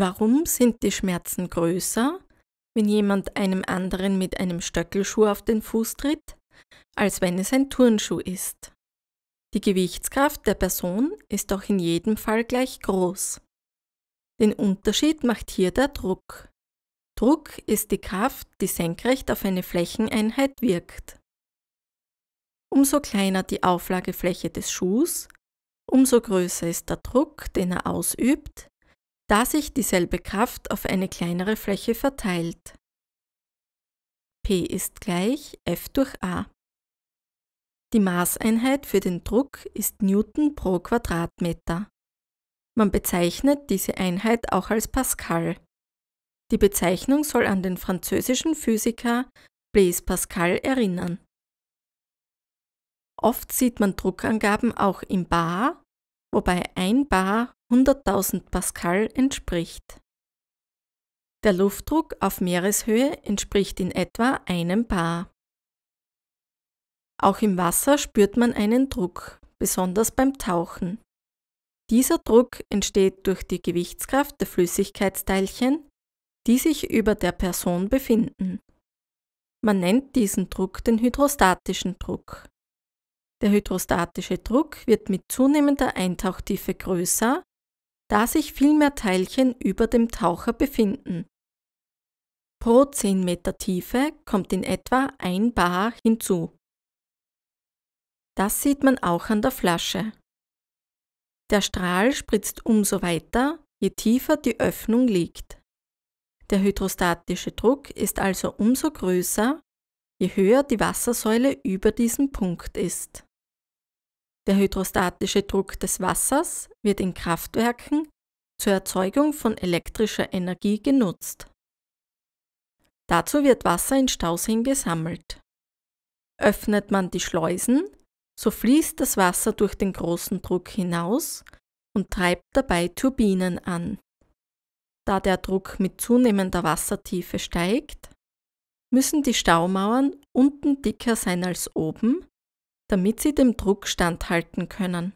Warum sind die Schmerzen größer, wenn jemand einem anderen mit einem Stöckelschuh auf den Fuß tritt, als wenn es ein Turnschuh ist? Die Gewichtskraft der Person ist doch in jedem Fall gleich groß. Den Unterschied macht hier der Druck. Druck ist die Kraft, die senkrecht auf eine Flächeneinheit wirkt. Umso kleiner die Auflagefläche des Schuhs, umso größer ist der Druck, den er ausübt, da sich dieselbe Kraft auf eine kleinere Fläche verteilt. P ist gleich F durch A. Die Maßeinheit für den Druck ist Newton pro Quadratmeter. Man bezeichnet diese Einheit auch als Pascal. Die Bezeichnung soll an den französischen Physiker Blaise Pascal erinnern. Oft sieht man Druckangaben auch in Bar, wobei ein Bar 100.000 Pascal entspricht. Der Luftdruck auf Meereshöhe entspricht in etwa einem Bar. Auch im Wasser spürt man einen Druck, besonders beim Tauchen. Dieser Druck entsteht durch die Gewichtskraft der Flüssigkeitsteilchen, die sich über der Person befinden. Man nennt diesen Druck den hydrostatischen Druck. Der hydrostatische Druck wird mit zunehmender Eintauchtiefe größer, da sich viel mehr Teilchen über dem Taucher befinden. Pro 10 Meter Tiefe kommt in etwa ein Bar hinzu. Das sieht man auch an der Flasche. Der Strahl spritzt umso weiter, je tiefer die Öffnung liegt. Der hydrostatische Druck ist also umso größer, je höher die Wassersäule über diesem Punkt ist. Der hydrostatische Druck des Wassers wird in Kraftwerken zur Erzeugung von elektrischer Energie genutzt. Dazu wird Wasser in Stauseen gesammelt. Öffnet man die Schleusen, so fließt das Wasser durch den großen Druck hinaus und treibt dabei Turbinen an. Da der Druck mit zunehmender Wassertiefe steigt, müssen die Staumauern unten dicker sein als oben, damit sie dem Druck standhalten können.